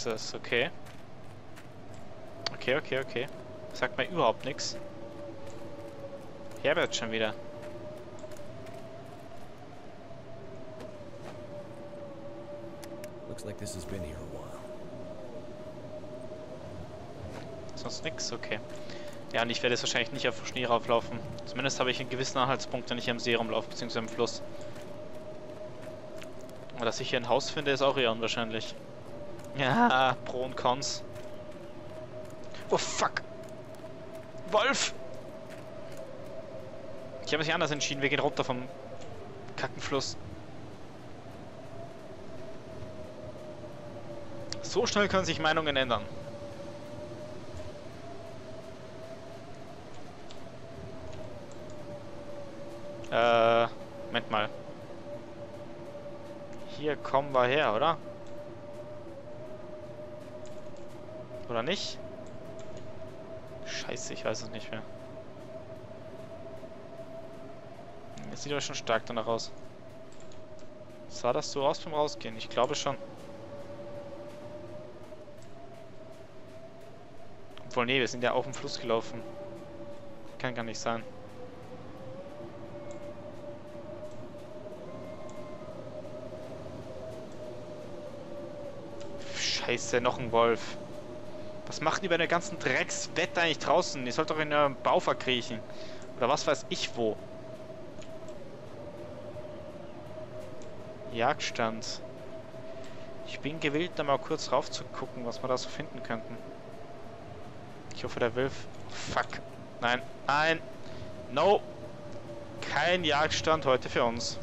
Access, okay. Okay, okay, okay. Sagt mir überhaupt nichts. Herbert schon wieder. Looks like this has been here a while. Sonst nix, okay. Ja, und ich werde jetzt wahrscheinlich nicht auf Schnee rauflaufen. Zumindest habe ich einen gewissen Anhaltspunkt, wenn ich am See rumlaufe, beziehungsweise im Fluss. Aber dass ich hier ein Haus finde, ist auch eher unwahrscheinlich. Ja, Pro und Cons. Oh fuck! Wolf! Ich habe mich anders entschieden, wir gehen runter vom Kackenfluss. So schnell können sich Meinungen ändern. Äh, Moment mal. Hier kommen wir her, oder? Oder nicht? Scheiße, ich weiß es nicht mehr. Jetzt sieht aber schon stark danach aus. Sah das so aus beim Rausgehen? Ich glaube schon. Obwohl, nee, wir sind ja auf dem Fluss gelaufen. Kann gar nicht sein. Scheiße, noch ein Wolf. Was macht ihr bei der ganzen Dreckswetter eigentlich draußen? Ihr sollt doch in eurem Bau verkriechen. Oder was weiß ich wo. Jagdstand. Ich bin gewillt, da mal kurz rauf zu gucken, was wir da so finden könnten. Ich hoffe, der Wolf... Fuck. Nein. Nein. No. Kein Jagdstand heute für uns.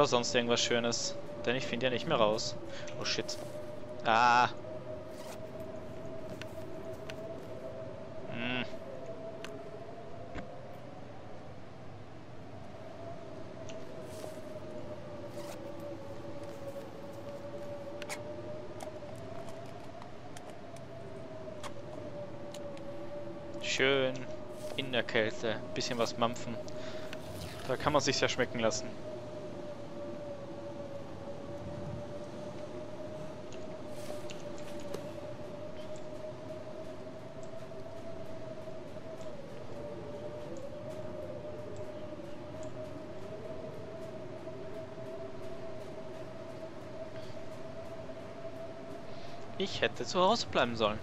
Oder sonst irgendwas Schönes. Denn ich finde ja nicht mehr raus. Oh shit. Ah. Hm. Schön in der Kälte. Bisschen was mampfen. Da kann man sich ja schmecken lassen. Ich hätte zu Hause bleiben sollen.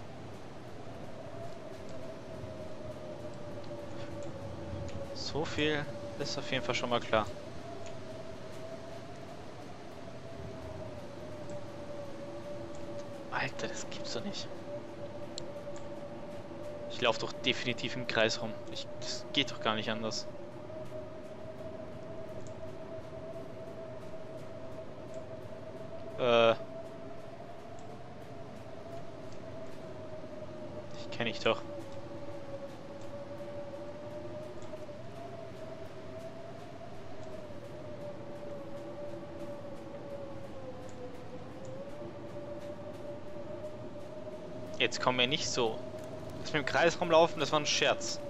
So viel ist auf jeden Fall schon mal klar. Alter, das gibt's doch nicht. Ich laufe doch definitiv im Kreis rum. Ich, das geht doch gar nicht anders. Äh... Kenne ich doch. Jetzt kommen wir nicht so. Das mit dem Kreis rumlaufen, das war ein Scherz.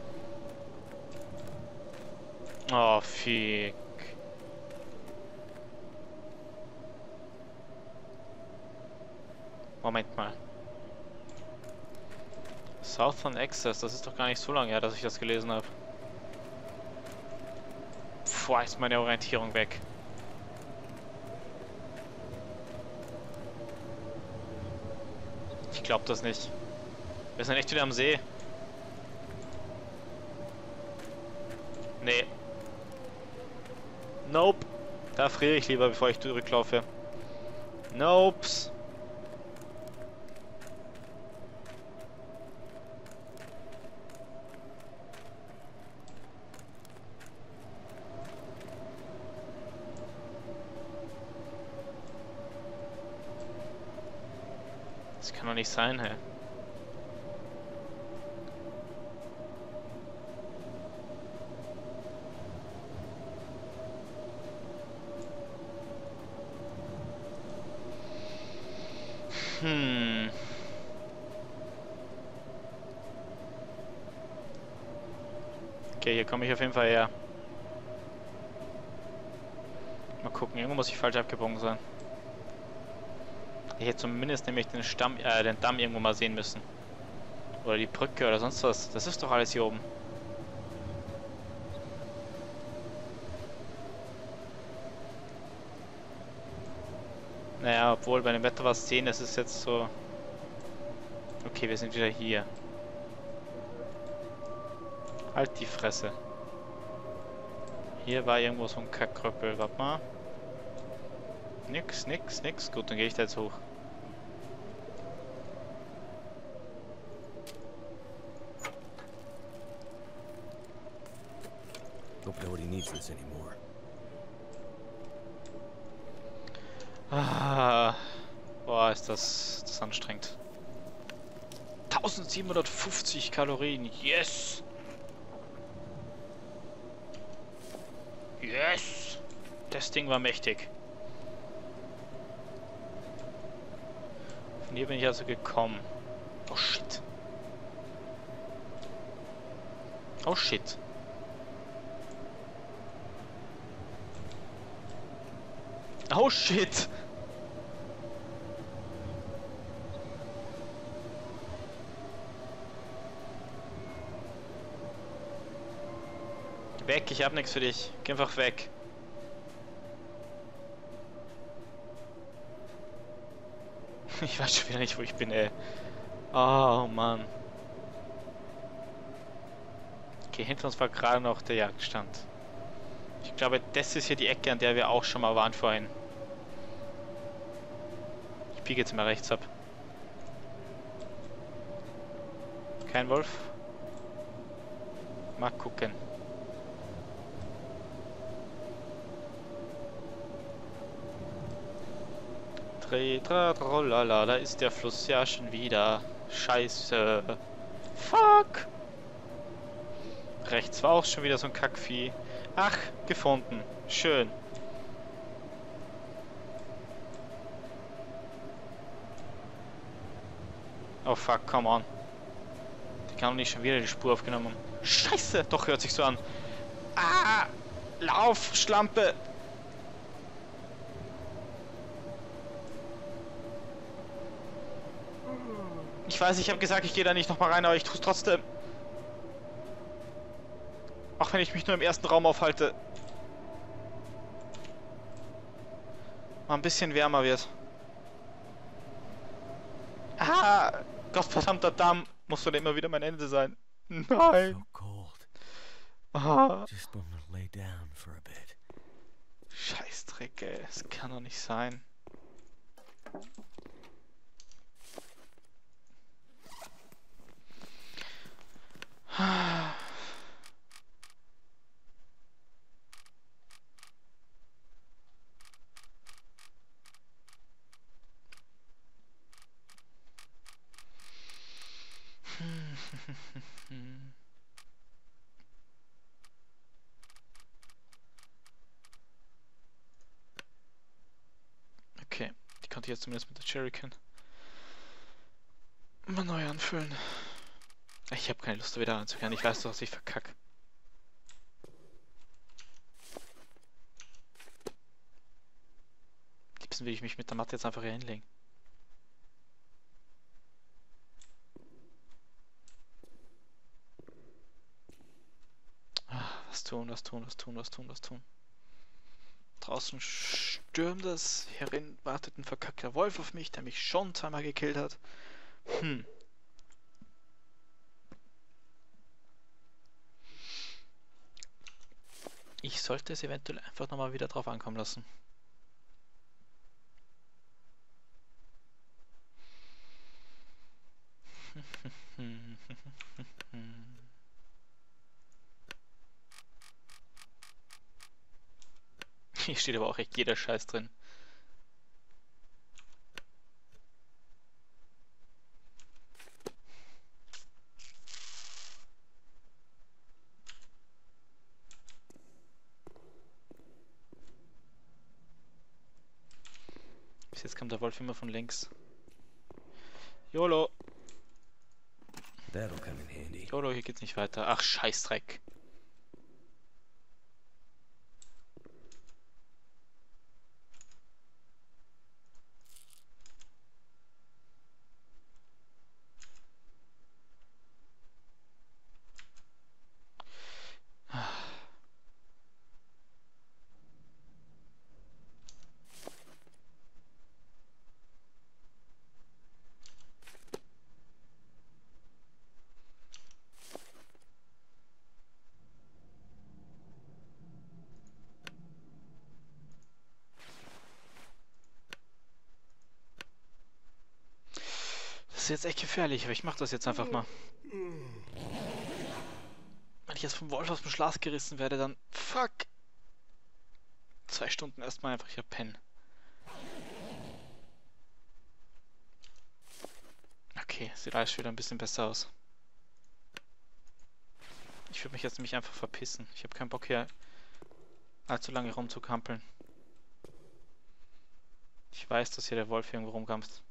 Oh, fick. Moment mal. Southern Access, das ist doch gar nicht so lange her, dass ich das gelesen habe. Boah, ist meine Orientierung weg. Ich glaube das nicht. Wir sind echt wieder am See. Nee. Nope. Da friere ich lieber, bevor ich zurücklaufe. Nopes. Das kann doch nicht sein, hä? Hm. Okay, hier komme ich auf jeden Fall her. Mal gucken, irgendwo muss ich falsch abgebogen sein. Ich hätte zumindest nämlich den Stamm, äh, den Damm irgendwo mal sehen müssen. Oder die Brücke oder sonst was. Das ist doch alles hier oben. Naja, obwohl bei dem Wetter was sehen, das ist jetzt so... Okay, wir sind wieder hier. Halt die Fresse. Hier war irgendwo so ein Kackkröppel. Warte mal. Nix, nix, nix. Gut, dann gehe ich da jetzt hoch. Nobody needs this anymore. Ah, boah, ist das, das anstrengend. 1750 Kalorien, yes! Yes! Das Ding war mächtig. Von hier bin ich also gekommen. Oh shit. Oh shit. Oh shit! Weg, ich hab nichts für dich. Geh einfach weg. Ich weiß schon wieder nicht, wo ich bin, ey. Oh, Mann. Okay, hinter uns war gerade noch der Jagdstand. Ich glaube, das ist hier die Ecke, an der wir auch schon mal waren vorhin. Biege jetzt mal rechts ab. Kein Wolf? Mal gucken. Rollala, da ist der Fluss ja schon wieder. Scheiße. Fuck. Rechts war auch schon wieder so ein Kackvieh. Ach, gefunden. Schön. Oh fuck, come on. Die kann nicht schon wieder die Spur aufgenommen. Scheiße, doch hört sich so an. Ah, lauf, Schlampe. Ich weiß, ich habe gesagt, ich gehe da nicht nochmal rein, aber ich tue es trotzdem. Auch wenn ich mich nur im ersten Raum aufhalte. Mal ein bisschen wärmer wird. Ah! Gottverdammter Damm! Muss doch immer wieder mein Ende sein. Nein! Ah. Scheißdreck, ey. Das kann doch nicht sein. Okay, die konnte ich jetzt zumindest mit der Cherrycan mal neu anfüllen. Ich habe keine Lust, da wieder anzukehren. Ich weiß doch, dass ich verkack. Liebsten will ich mich mit der Matte jetzt einfach hier hinlegen. Ah, Was tun, was tun, was tun, was tun, was tun. Draußen stürmt es, hierin wartet ein verkackter Wolf auf mich, der mich schon zweimal gekillt hat. Hm. Ich sollte es eventuell einfach nochmal wieder drauf ankommen lassen. Hier steht aber auch echt jeder Scheiß drin. Bis jetzt kam der Wolf immer von links. YOLO! YOLO, hier geht's nicht weiter. Ach, Scheißdreck. Ist jetzt echt gefährlich, aber ich mach das jetzt einfach mal. Wenn ich jetzt vom Wolf aus dem Schlaf gerissen werde, dann... Fuck! Zwei Stunden erstmal einfach hier pennen. Okay, sieht alles wieder ein bisschen besser aus. Ich würde mich jetzt nämlich einfach verpissen. Ich habe keinen Bock hier allzu lange rumzukampeln. Ich weiß, dass hier der Wolf irgendwo rumkampft.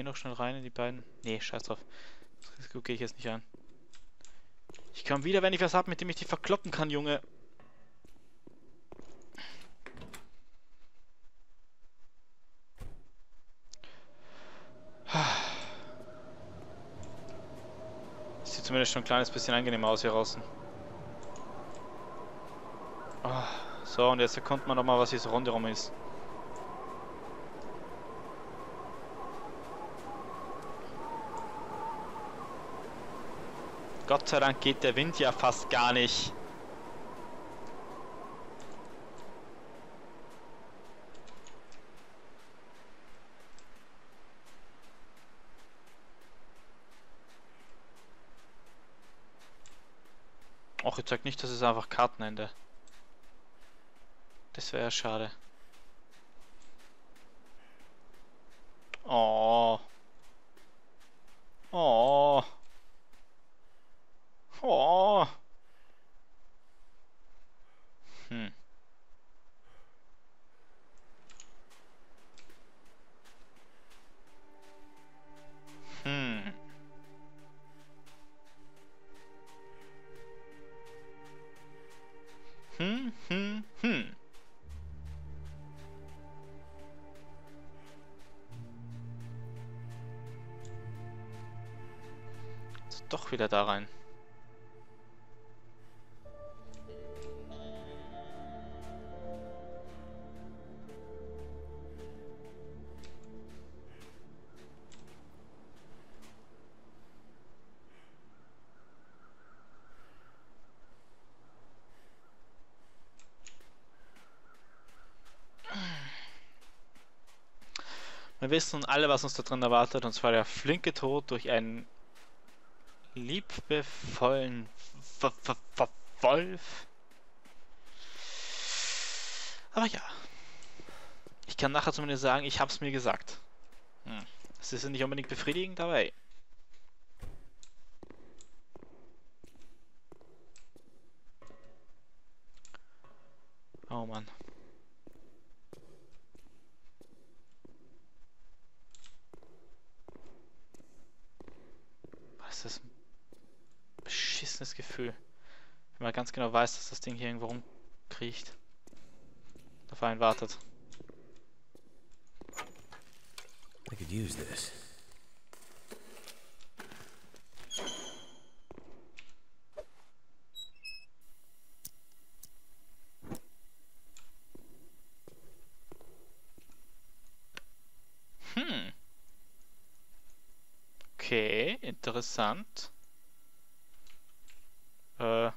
Hier noch schnell rein in die beiden. Nee, scheiß drauf. Das gucke ich jetzt nicht an. Ich komme wieder, wenn ich was hab, mit dem ich die verkloppen kann, Junge. Sieht zumindest schon ein kleines bisschen angenehmer aus hier draußen. Oh, so, und jetzt erkennt man nochmal, was hier so rundherum ist. Gott sei Dank geht der Wind ja fast gar nicht. Och, ich zeigt nicht, dass es einfach Kartenende. Das wäre ja schade. Oh. Doch wieder da rein. Wir wissen alle, was uns da drin erwartet, und zwar der flinke Tod durch einen w Wolf. Aber ja. Ich kann nachher zumindest sagen, ich hab's mir gesagt. Hm. Es ist nicht unbedingt befriedigend, aber ey. Oh Mann. Was ist das? Ein beschissenes Gefühl. Wenn man ganz genau weiß, dass das Ding hier irgendwo rumkriecht. Auf einen wartet. I could use this. Hm. Okay, interessant. Äh.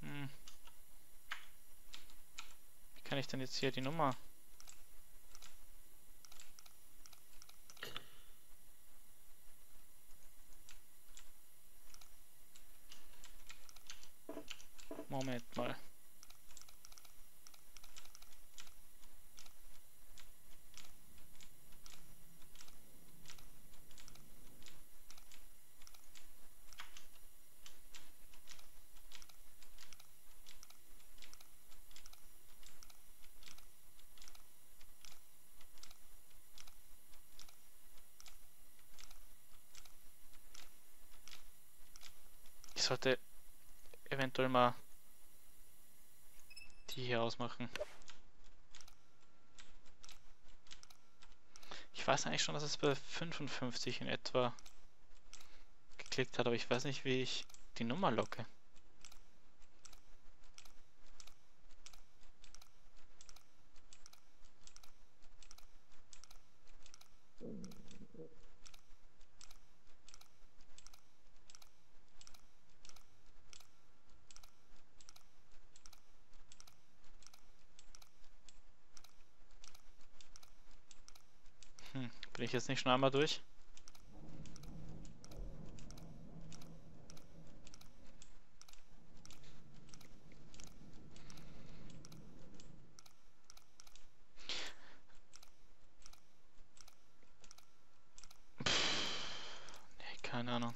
Hm. Wie kann ich denn jetzt hier die Nummer? Moment mal. Ich sollte eventuell mal die hier ausmachen. Ich weiß eigentlich schon, dass es bei 55 in etwa geklickt hat, aber ich weiß nicht, wie ich die Nummer locke. Hm, bin ich jetzt nicht schon einmal durch? Keine Ahnung.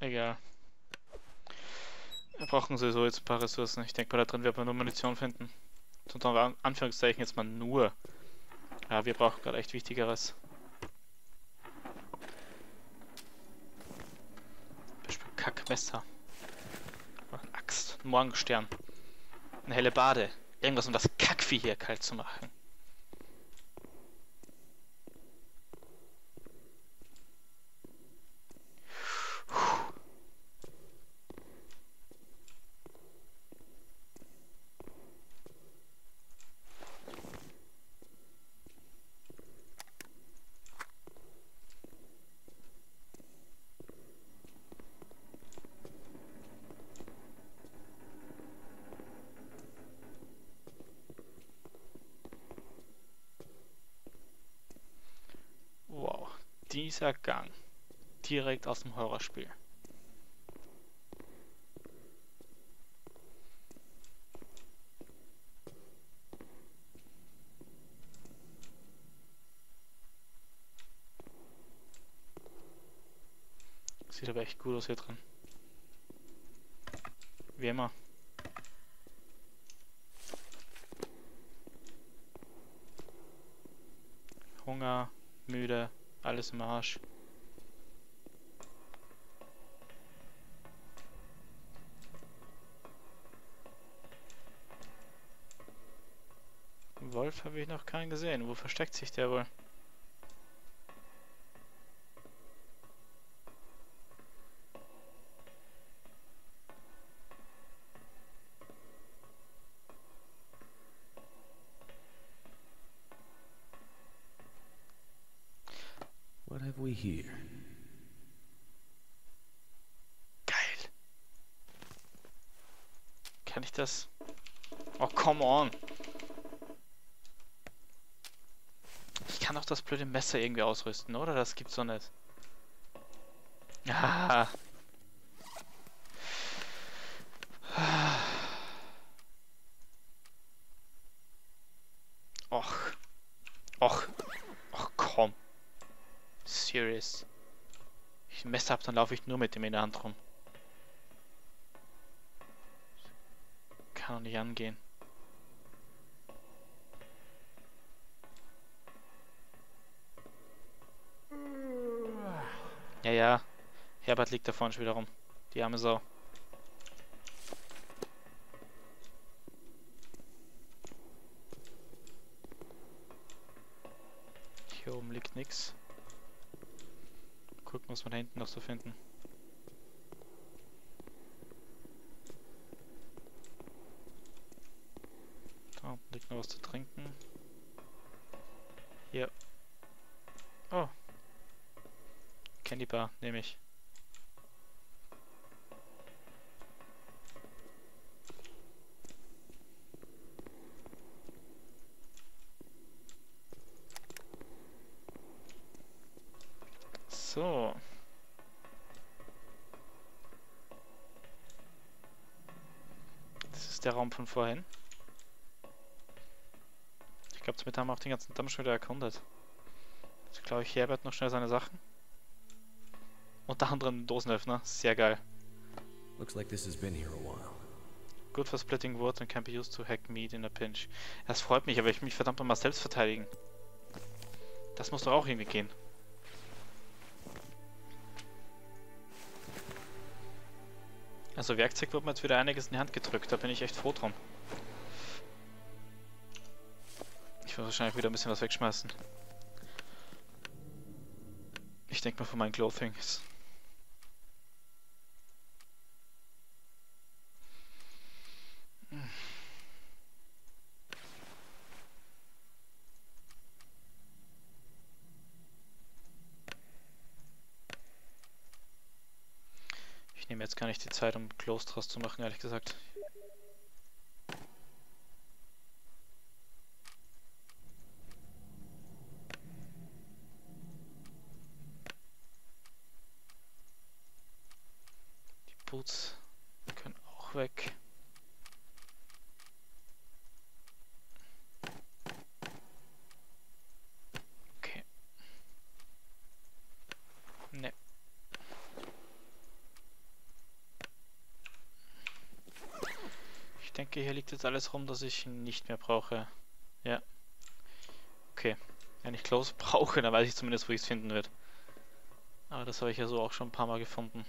Egal. Wir brauchen sowieso jetzt ein paar Ressourcen. Ich denke mal, da drin wird man nur Munition finden. Dann Anführungszeichen jetzt mal nur. Ja, wir brauchen gerade echt Wichtigeres. Beispiel Kackmesser. Axt. Morgenstern. Eine helle Bade. Irgendwas, um das Kackvieh hier kalt zu machen. Dieser Gang. Direkt aus dem Horrorspiel. Sieht aber echt gut aus hier drin. Wie immer. Hunger, müde, alles im Arsch. Wolf habe ich noch keinen gesehen. Wo versteckt sich der wohl? Have we here? Geil. Kann ich das? Oh, come on. Ich kann doch das blöde Messer irgendwie ausrüsten, oder? Das gibt's doch nicht. Ah. Och. Och. Och, komm. Serious. Wenn ich ein Messer hab, dann laufe ich nur mit dem in der Hand rum. Kann doch nicht angehen. Ja, ja. Herbert liegt da vorne schon wieder rum. Die arme Sau. Hier oben liegt nix. Was wir da hinten noch so finden. Da unten liegt noch was zu trinken. Hier. Oh. Candy Bar, nehme ich. So. Das ist der Raum von vorhin. Ich glaube, damit haben wir auch den ganzen Damm schon wieder erkundet. Jetzt glaube ich Herbert noch schnell seine Sachen. Unter anderem Dosenöffner. Sehr geil. Looks like this has been here a while. Good for splitting wood and can be used to hack meat in a pinch. Das freut mich, aber ich will mich verdammt nochmal selbst verteidigen. Das muss doch auch irgendwie gehen. Also Werkzeug wird mir jetzt wieder einiges in die Hand gedrückt, da bin ich echt froh drum. Ich muss wahrscheinlich wieder ein bisschen was wegschmeißen. Ich denke mal von meinen Clothings. Ich nehme jetzt gar nicht die Zeit, um Close draus zu machen, ehrlich gesagt. Die Boots können auch weg. Okay. Ne. Denke, hier liegt jetzt alles rum, das ich nicht mehr brauche. Ja. Okay. Wenn ich Close brauche, dann weiß ich zumindest, wo ich es finden wird. Aber das habe ich ja so auch schon ein paar Mal gefunden.